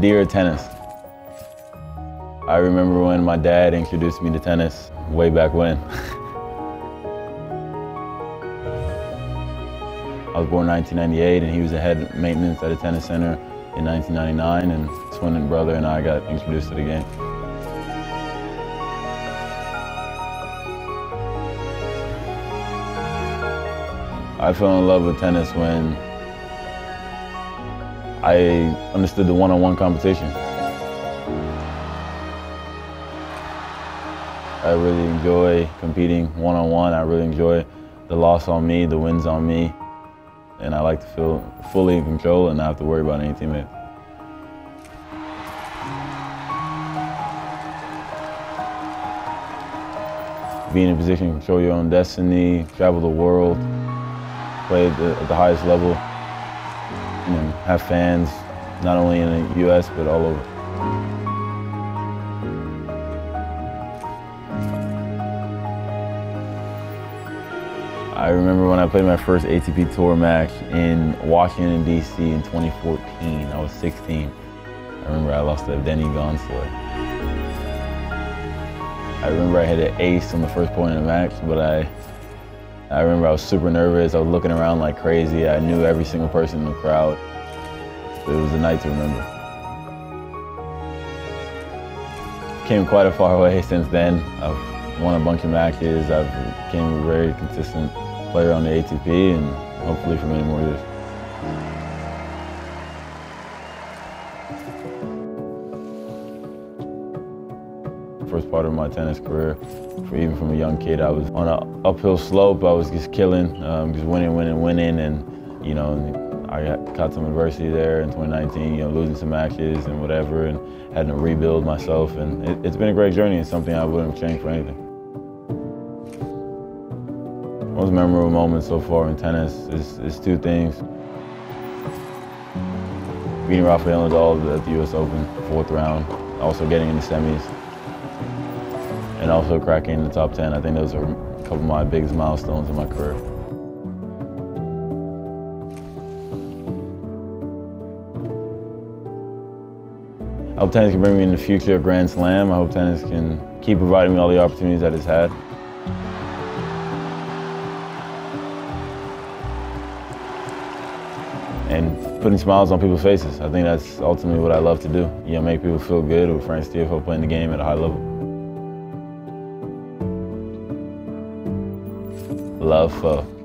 Dear tennis. I remember when my dad introduced me to tennis way back when. I was born in 1998 and he was the head maintenance at a tennis center in 1999 and twin and brother and I got introduced to the game. I fell in love with tennis when I understood the one-on-one -on -one competition. I really enjoy competing one-on-one. -on -one. I really enjoy the loss on me, the wins on me. And I like to feel fully in control and not have to worry about any teammate. Being in a position to control your own destiny, travel the world, play at the, at the highest level, and have fans, not only in the U.S., but all over. I remember when I played my first ATP Tour match in Washington, D.C. in 2014. I was 16. I remember I lost to Evgeny Gonsilev. I remember I hit an ace on the first point of the match, but I I remember I was super nervous. I was looking around like crazy. I knew every single person in the crowd. It was a night to remember. Came quite a far way since then. I've won a bunch of matches. I've became a very consistent player on the ATP and hopefully for many more years. First part of my tennis career, for even from a young kid, I was on an uphill slope. I was just killing, um, just winning, winning, winning, and you know, I got, some adversity there in 2019. You know, losing some matches and whatever, and had to rebuild myself. And it, has been a great journey and something I wouldn't change for anything. Most memorable moments so far in tennis is, is two things. Beating Rafael Nadal at the US Open, fourth round, also getting in the semis and also cracking the top 10. I think those are a couple of my biggest milestones in my career. I hope tennis can bring me in the future a Grand Slam. I hope tennis can keep providing me all the opportunities that it's had. And putting smiles on people's faces. I think that's ultimately what I love to do. You know, make people feel good with Frank Tiafoe playing the game at a high level. Love for